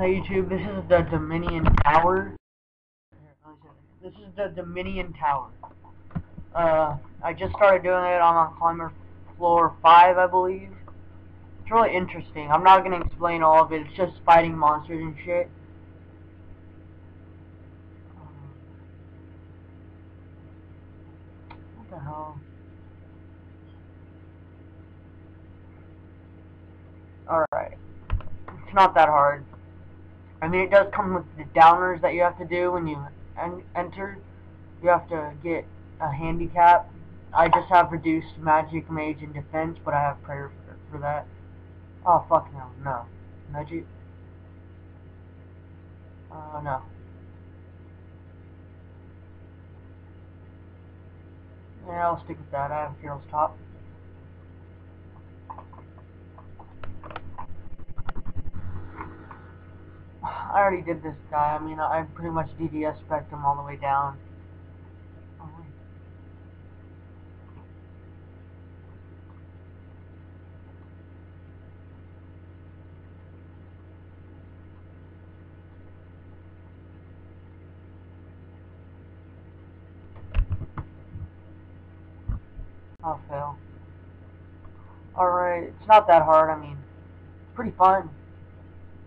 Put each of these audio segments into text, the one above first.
Hey YouTube, this is the Dominion Tower. This is the Dominion Tower. Uh, I just started doing it on, on climber floor 5, I believe. It's really interesting. I'm not going to explain all of it. It's just fighting monsters and shit. What the hell? Alright. It's not that hard. I mean, it does come with the downers that you have to do when you en enter. You have to get a handicap. I just have reduced magic, mage, and defense, but I have prayer for, for that. Oh, fuck no. No. Magic? Uh, no. Yeah, I'll stick with that. I have Hero's Top. I already did this guy. I mean, I pretty much DDS spec him all the way down. I'll fail. Alright, it's not that hard, I mean, it's pretty fun.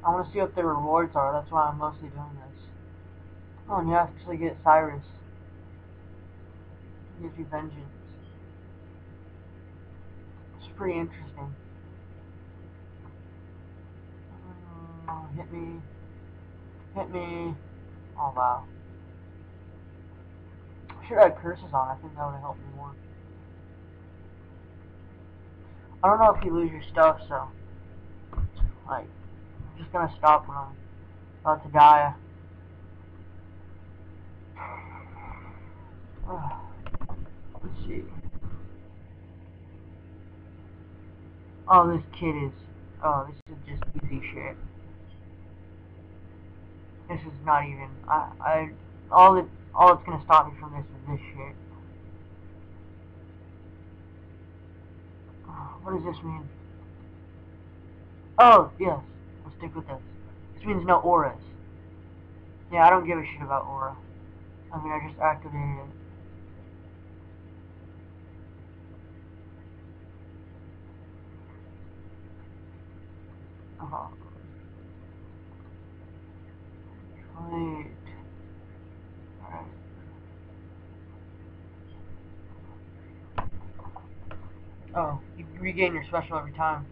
I want to see what the rewards are. That's why I'm mostly doing this. Oh, and you actually get Cyrus. Gives you vengeance. It's pretty interesting. Oh, hit me. Hit me. Oh, wow. I should have curses on. I think that would have helped me more. I don't know if you lose your stuff, so... Like just gonna stop when I'm about to die. Let's see. Oh, this kid is. Oh, this is just easy shit. This is not even. I. I. All that. All that's gonna stop me from this is this shit. What does this mean? Oh, yes stick with this. This means no auras. Yeah, I don't give a shit about aura. I mean, I just activated it. Uh -huh. Alright. Oh, you regain your special every time.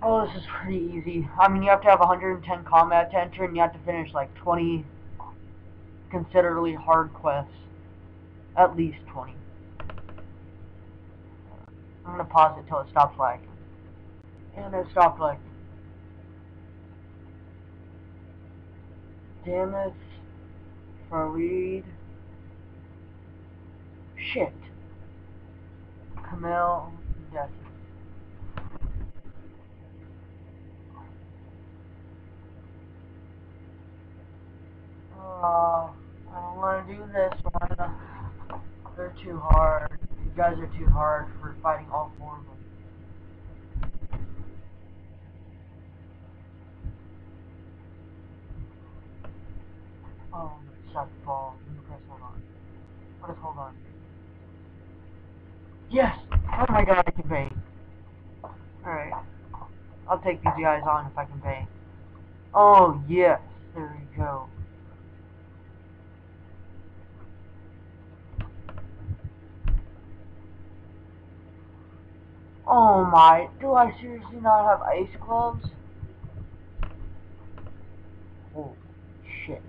Oh, this is pretty easy. I mean, you have to have 110 combat to enter, and you have to finish like 20 considerably hard quests. At least 20. I'm gonna pause it till it stops lagging. And it stopped lagging. Damn it. Fareed. Shit. Kamil. Death. Oh, I don't want to do this one. They're too hard. You guys are too hard for fighting all four of them. Oh, shot the ball. Let me press hold on. What is hold on? Yes! Oh my god, I can pay. Alright. I'll take these guys on if I can pay. Oh, yes. Oh my, do I seriously not have ice gloves? Holy shit.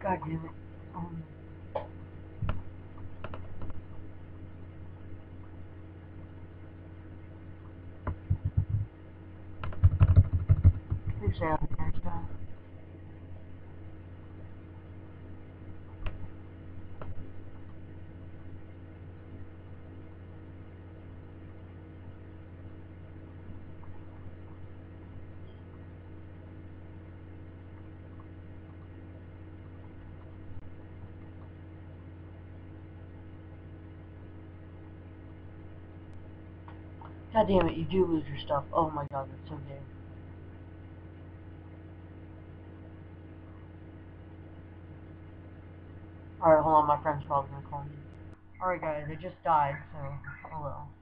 God damn it. Um, jail in Nashville. God damn it, you do lose your stuff. Oh my god, that's so gay. Alright, hold on, my friend's probably gonna call me. Alright guys, I just died, so, oh well.